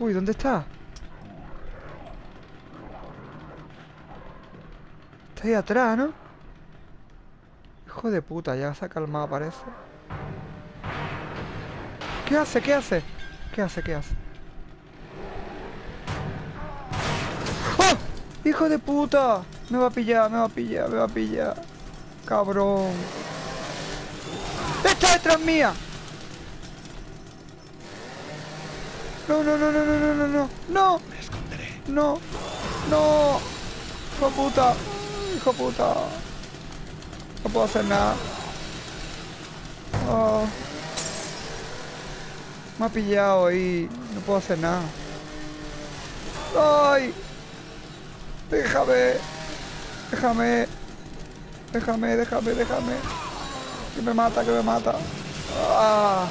Uy, ¿dónde está? Está ahí atrás, ¿no? Hijo de puta, ya se ha calmado parece. ¿Qué hace? ¿Qué hace? ¿Qué hace? ¿Qué hace? ¡Oh! ¡Hijo de puta! Me va a pillar, me va a pillar, me va a pillar. Cabrón. ¡Está detrás mía! No, no, no, no, no, no, no, no. No. Me esconderé. No. No. Hijo puta. Hijo puta. No puedo hacer nada. Oh. Me ha pillado ahí. No puedo hacer nada. ¡Ay! Déjame. Déjame. Déjame, déjame, déjame. Que me mata, que me mata. ¡Ah!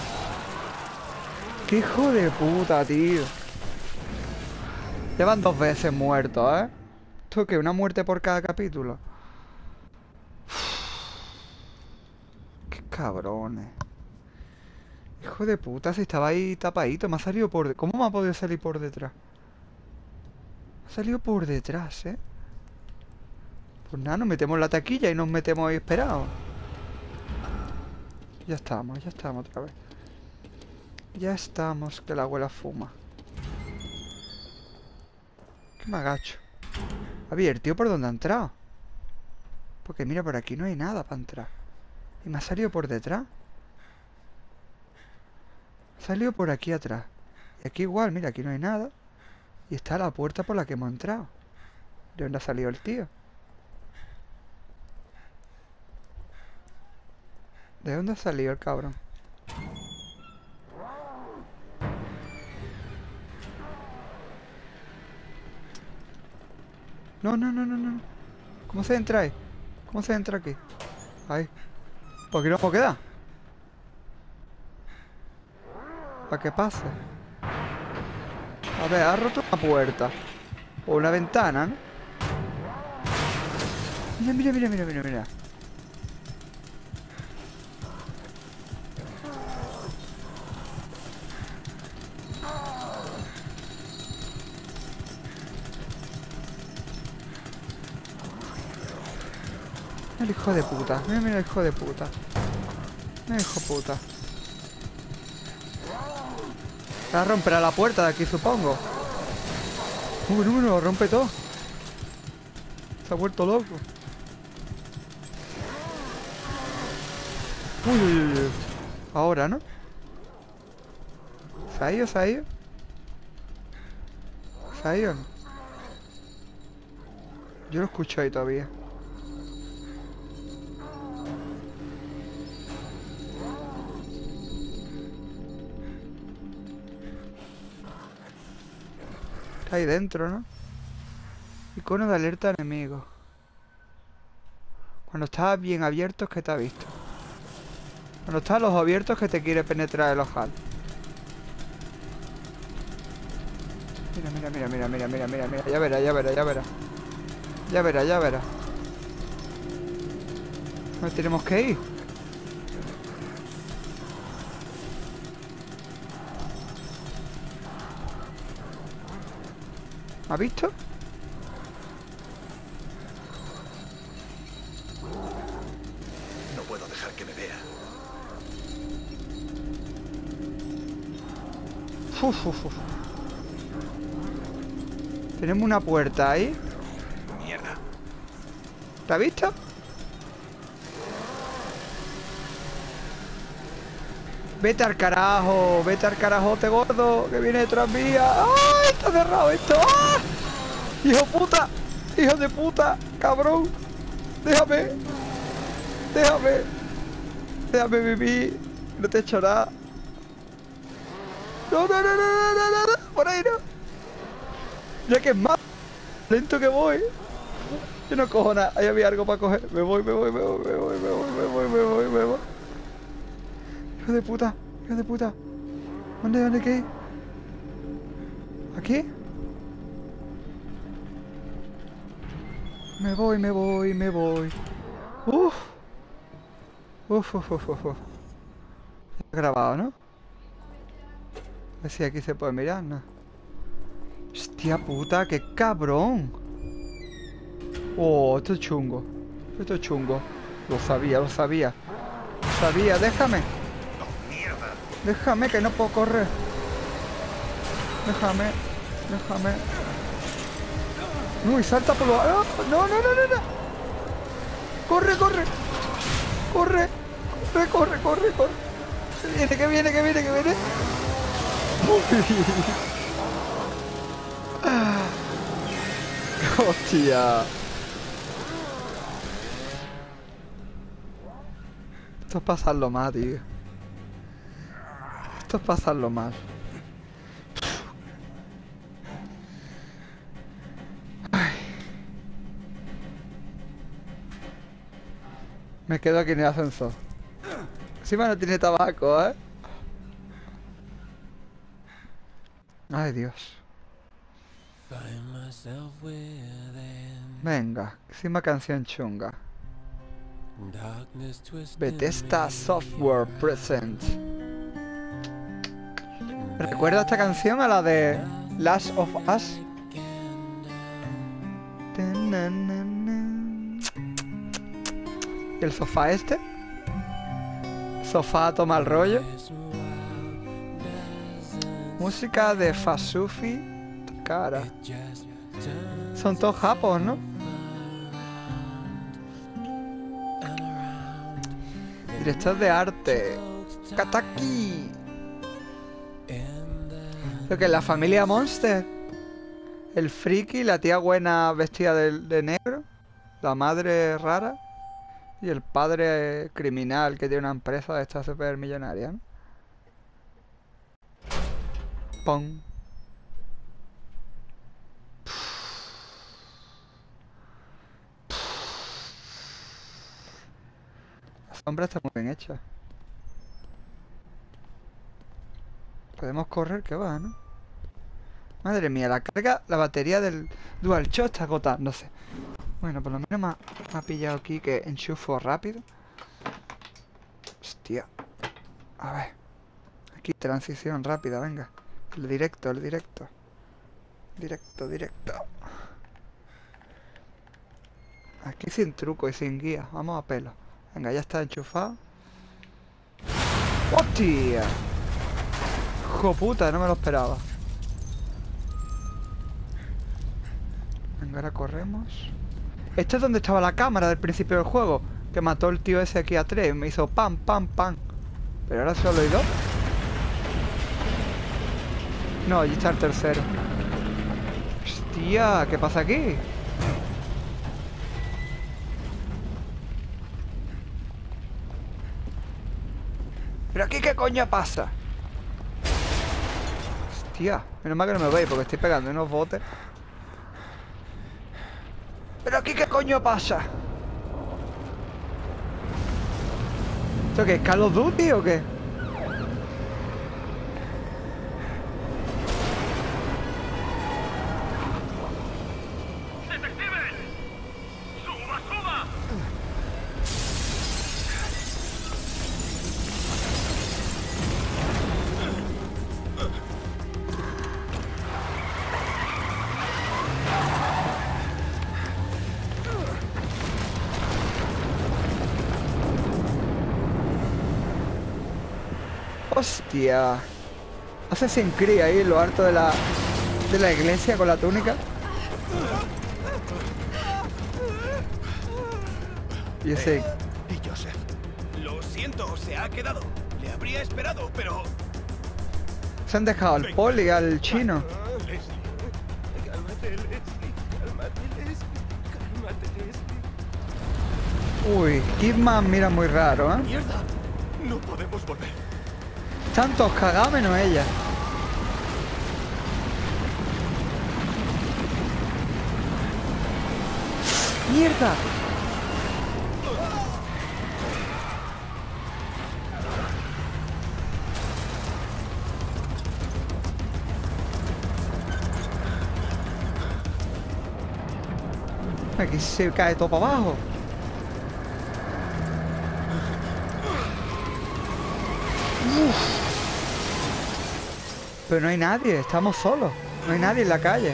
¡Qué hijo de puta, tío! Llevan dos veces muertos, ¿eh? ¿Esto qué? ¿Una muerte por cada capítulo? ¡Qué cabrones! Hijo de puta, si estaba ahí tapadito, me ha salido por... ¿Cómo me ha podido salir por detrás? Me ha salido por detrás, ¿eh? Pues nada, nos metemos la taquilla y nos metemos ahí esperados. Ya estamos, ya estamos otra vez. Ya estamos, que la abuela fuma. Que me agacho. A ver, el tío por dónde ha entrado. Porque mira, por aquí no hay nada para entrar. Y me ha salido por detrás. Ha salido por aquí atrás. Y aquí igual, mira, aquí no hay nada. Y está la puerta por la que hemos entrado. ¿De dónde ha salido el tío? ¿De dónde ha salido el cabrón? No, no, no, no, no. ¿Cómo se entra ahí? ¿Cómo se entra aquí? Ahí. ¿Por qué no puedo quedar? Para que pase. A ver, ha roto una puerta. O una ventana, ¿no? Mira, mira, mira, mira, mira, mira. Hijo de puta. Mira, mira hijo de puta. Mira hijo puta. Va a romper la puerta de aquí, supongo. Uy, no, no, rompe todo. Se ha vuelto loco. Uy, uy, uy. Ahora, ¿no? ¿Se ha ido? ¿Se ha ido? ¿Se ha ido? Yo lo escucho ahí todavía. Ahí dentro, ¿no? Icono de alerta enemigo. Cuando está bien abierto es que te ha visto. Cuando está a los abiertos es que te quiere penetrar el ojal. Mira, mira, mira, mira, mira, mira, mira, mira. Ya verá, ya verá, ya verá. Ya verá, ya verá. ¿Dónde tenemos que ir? ¿Me ha visto? No puedo dejar que me vea. Uf, uf, uf. Tenemos una puerta ahí. Mierda. ¿La has visto? Vete al carajo, vete al carajote gordo que viene detrás mía. ¡Ay! Está cerrado esto. ¡Ah! ¡Hijo puta! ¡Hijo de puta! ¡Cabrón! Déjame. Déjame. Déjame vivir. No te he hecho nada. No, no, no, no, no, no, no. Por ahí no. Ya que es más lento que voy. Yo no cojo nada. Ahí había algo para coger. Me voy, me voy, me voy, me voy, me voy, me voy, me voy, me voy. Hijo de puta, hijo de puta. ¿Dónde, dónde qué? ¿Aquí? Me voy, me voy, me voy. Uf. Uf, uf, uf, uf. Está grabado, ¿no? A ver si aquí se puede mirar, ¿no? Hostia puta, qué cabrón. Oh, esto es chungo. Esto es chungo. Lo sabía, lo sabía. Lo sabía, déjame. Déjame que no puedo correr. Déjame. Déjame. Uy, salta por lo... ¡Ah! No, no, no, no, no. Corre, corre. Corre. Corre, corre, corre, corre. Viene, que viene, que viene, que viene. Uy. Hostia. Esto es pasarlo mal, tío. Esto es pasarlo mal. Ay. Me quedo aquí en el ascensor. Encima no tiene tabaco, ¿eh? Ay, Dios. Venga, encima canción chunga. Bethesda Software Present. ¿Recuerda esta canción a la de Last of Us? ¿Y el sofá este? Sofá toma el rollo. Música de Fasufi Cara. Son todos japos, ¿no? Director de arte. Kataki. Lo que es la familia Monster. El friki, la tía buena vestida de, negro. La madre rara. Y el padre criminal que tiene una empresa de esta super millonaria. ¿no? Pon. La sombra está muy bien hecha. Podemos correr, que va, ¿no? Madre mía, la carga, la batería del DualShock está agotándose. Bueno, por lo menos me ha, me ha pillado aquí que enchufo rápido. Hostia. A ver. Aquí, transición rápida, venga. El directo, el directo. Directo, directo. Aquí sin truco y sin guía. Vamos a pelo. Venga, ya está enchufado. ¡Hostia! ¡Hijo puta! No me lo esperaba. Venga, ahora corremos. Este es donde estaba la cámara del principio del juego. Que mató el tío ese aquí a tres. Me hizo pam, pam, pam. Pero ahora solo hay dos. No, allí está el tercero. Hostia, ¿qué pasa aquí? ¿Pero aquí qué coño pasa? Hostia, menos mal que no me veis porque estoy pegando unos botes. ¿Pero aquí qué coño pasa? ¿Esto qué es Call of Duty o qué? Hostia. Assassin's Creed ahí, lo harto de la, de la iglesia con la túnica. Y ese... ¿Y Joseph? Lo siento, se ha quedado. Le habría esperado, pero... Se han dejado al poli, al chino. Leslie. Uy, Kidman mira muy raro, ¿eh? ¡Mierda! No podemos volver. Tantos cagados menos ella. ¡Mierda! Aquí se cae todo para abajo. Pero no hay nadie, estamos solos. No hay nadie en la calle.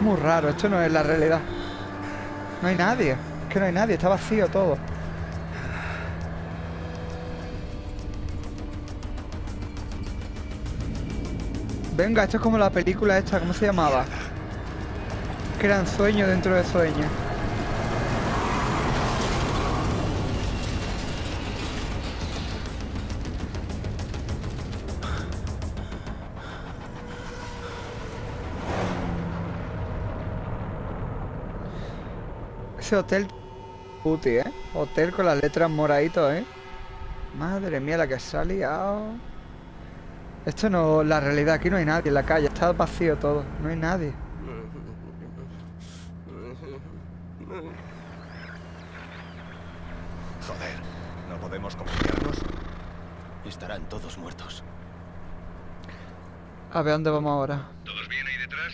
Muy raro, esto no es la realidad. No hay nadie. Es que no hay nadie, está vacío todo. Venga, esto es como la película esta, ¿cómo se llamaba? Que eran sueños dentro de sueños. Ese hotel puti, ¿eh? Hotel con las letras moraditos, ¿eh? Madre mía, la que se ha liado. Esto no la realidad, aquí no hay nadie en la calle, está vacío todo, no hay nadie. Joder, ¿no podemos comunicarnos? Estarán todos muertos. A ver dónde vamos ahora. ¿Todos bien ahí detrás?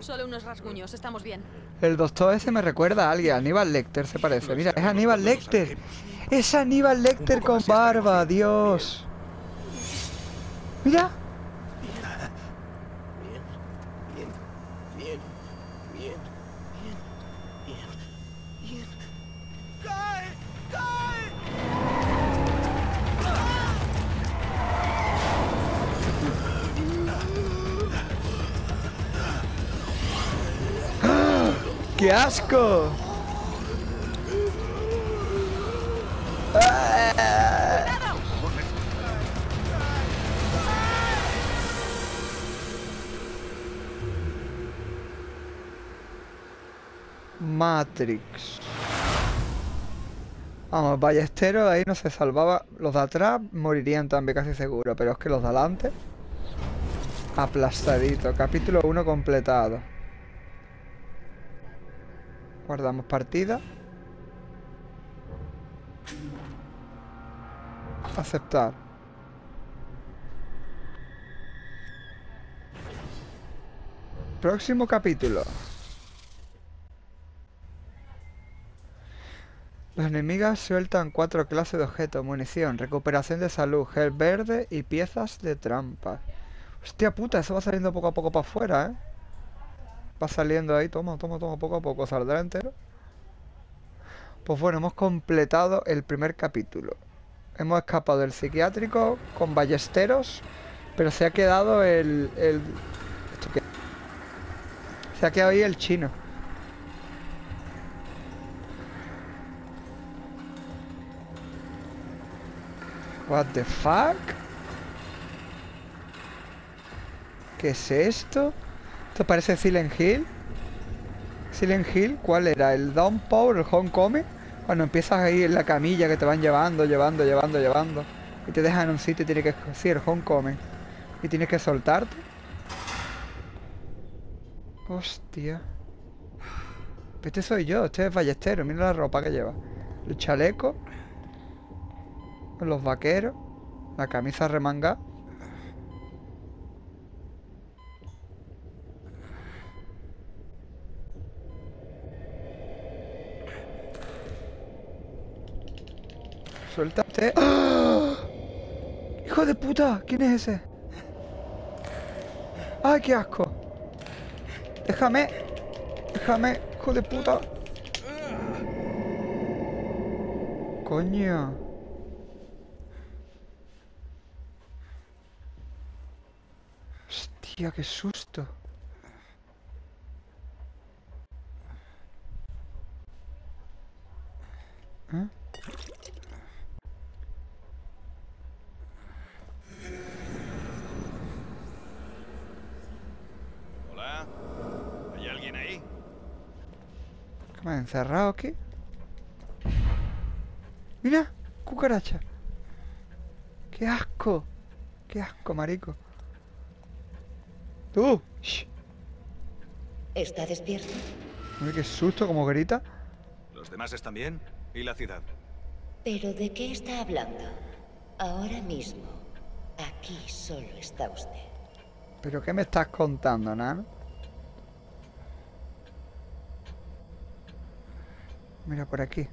Solo unos rasguños, estamos bien. El doctor ese me recuerda a alguien, Aníbal Lecter se parece. Mira, es Aníbal Lecter. Es Aníbal Lecter con barba, Dios. Mira. ¡Qué asco! Matrix. Vamos, Ballesteros ahí no se salvaba. Los de atrás morirían también casi seguro, pero es que los de adelante... Aplastadito. Capítulo 1 completado. Guardamos partida. Aceptar. Próximo capítulo. Los enemigas sueltan cuatro clases de objetos, munición, recuperación de salud, gel verde y piezas de trampa. Hostia puta, eso va saliendo poco a poco para afuera, ¿eh? Va saliendo ahí, toma, toma, toma, poco a poco, saldrá entero. Pues bueno, hemos completado el primer capítulo. Hemos escapado del psiquiátrico con ballesteros, pero se ha quedado el... el... ¿Esto qué? Se ha quedado ahí el chino. What the fuck? ¿Qué es esto? ¿Esto parece Silent Hill? Silent Hill, ¿cuál era? ¿El Downpour, el Homecoming? Cuando empiezas ahí en la camilla que te van llevando, llevando, llevando, llevando. Y te dejan en un sitio y tienes que... Sí, el Homecoming. Y tienes que soltarte. Hostia. Este soy yo, este es ballestero Mira la ropa que lleva. El chaleco. Los vaqueros. La camisa remangada Suéltate. ¡Ah! ¡Hijo de puta! ¿Quién es ese? ¡Ay, qué asco! Déjame. Déjame, hijo de puta. Coño. Hostia, qué susto. ¿Eh? Hola. ¿Hay alguien ahí? ¿Qué ha encerrado aquí? Mira, cucaracha. ¡Qué asco! ¡Qué asco, marico! ¡Tú! Shh. ¿Está despierto? Mira qué susto, como grita. ¿Los demás están bien? ¿Y la ciudad? ¿Pero de qué está hablando? Ahora mismo, aquí solo está usted. ¿Pero qué me estás contando, nano? Mira por aquí.